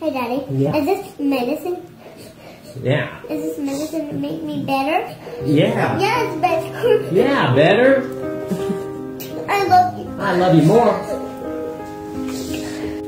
Hey, Daddy. Yeah. Is this medicine? Yeah. Is this medicine to make me better? Yeah. Yeah, it's better. Yeah, better. I love you. I love you more.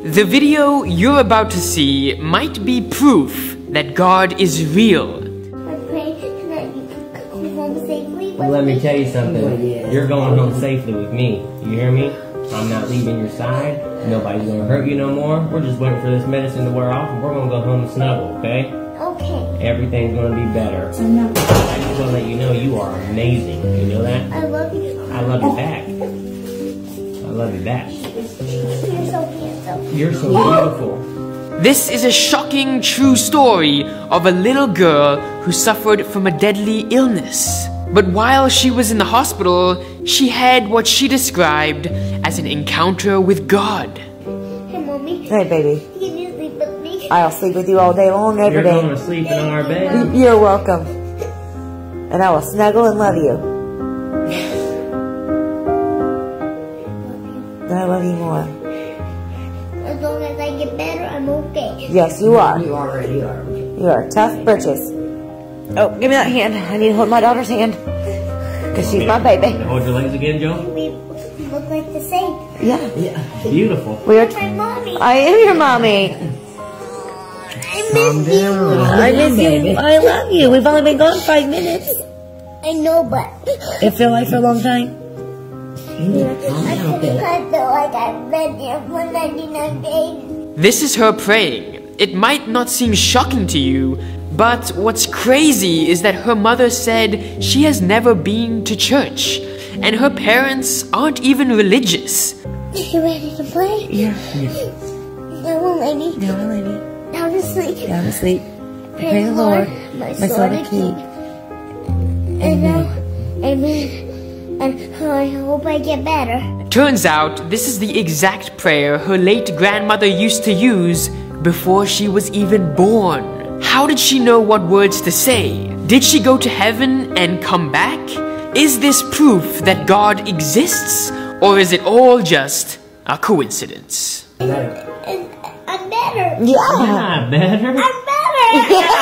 The video you're about to see might be proof that God is real. I pray that you can come home safely. Let me tell you something. You're going home safely with me. You hear me? I'm not leaving your side. Nobody's gonna hurt you no more. We're just waiting for this medicine to wear off and we're gonna go home and snuggle, okay? Okay. Everything's gonna be better. I just wanna let you know you are amazing. You know that? I love you. I love you back. I love you back. You're so handsome. You're so beautiful. This is a shocking true story of a little girl who suffered from a deadly illness. But while she was in the hospital, she had what she described as an encounter with God. Hey, Mommy. Hey, baby. Can you sleep with me? I'll sleep with you all day long, every You're day. going to sleep in our bed. You're welcome. And I will snuggle and love you. I love you more. As long as I get better, I'm okay. Yes, you are. You already are. You are tough britches. Oh, give me that hand. I need to hold my daughter's hand. Because she's my baby. Hold your legs again, Joe. We look like the same. Yeah. Yeah. Beautiful. We are. My mommy. I am your mommy. I miss you. I miss you. I love you. We've only been gone five minutes. I know, but It feel like for a long time. I feel kind of like I've been here for 99 days. This is her praying. It might not seem shocking to you, but what's crazy is that her mother said she has never been to church, and her parents aren't even religious. Are You ready to play? Yeah. Now, lady. Down, lady. Down to sleep. Down to sleep. Pray the Lord, my my soul soul to to keep. keep. And now, amen. And I hope I get better. Turns out this is the exact prayer her late grandmother used to use before she was even born. How did she know what words to say? Did she go to heaven and come back? Is this proof that God exists? Or is it all just a coincidence? And I'm ah, better. Yeah. Yeah, better. I'm better. Yeah.